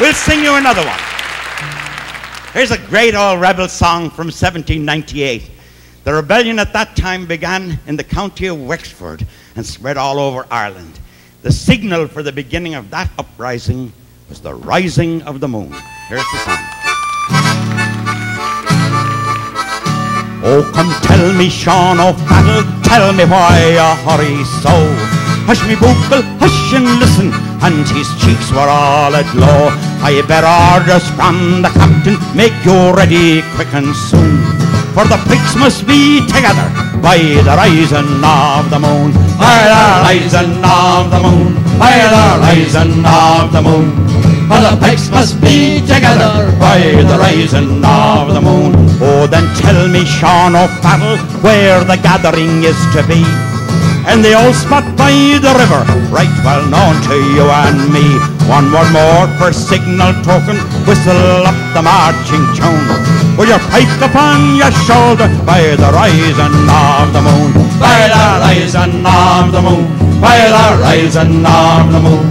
We'll sing you another one. Here's a great old rebel song from 1798. The rebellion at that time began in the county of Wexford and spread all over Ireland. The signal for the beginning of that uprising was the rising of the moon. Here's the song. Oh, come tell me, Sean O'Farrell, tell me why you hurry so. Hush me, Boople, hush and listen, and his cheeks were all aglow. I bear orders from the captain, make you ready quick and soon. For the pigs must be together by the rising of the moon. By the rising of the moon, by the rising of the moon. For the pigs must be together by the rising of the moon. Oh, then tell me, Sean O'Farrell, where the gathering is to be. And the old spot by the river, right well known to you and me. One word more for signal token, whistle up the marching tune. With your pipe upon your shoulder, by the rising of the moon, by the rising of the moon, by the rising of the moon.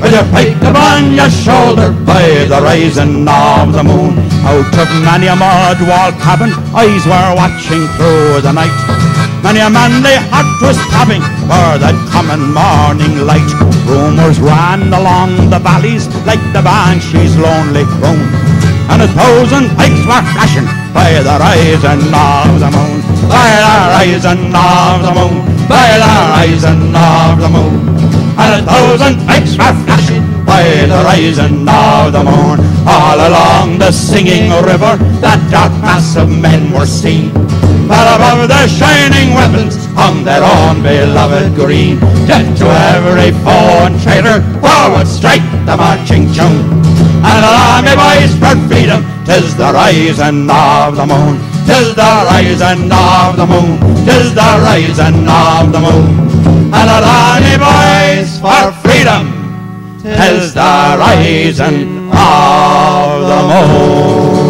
With your pipe upon your shoulder, by the rising of the moon. Out of many a mud wall cabin, eyes were watching through the night. Many a man they had was tapping for that coming morning light. Rumours ran along the valleys like the banshee's lonely croon. And a thousand pikes were flashing by the rising of the moon. By the rising of the moon. By the rising of the moon. And a thousand pikes were flashing by the rising of the moon. All along the singing river, that mass of men were seen. Far above their shining weapons hung their own beloved green. Death to every foe and traitor, forward strike the marching tune. And alarm me boys for freedom, tis the rising of the moon. Tis the rising of the moon, tis the rising of the moon. And alarm me boys for freedom, tis the rising of the moon.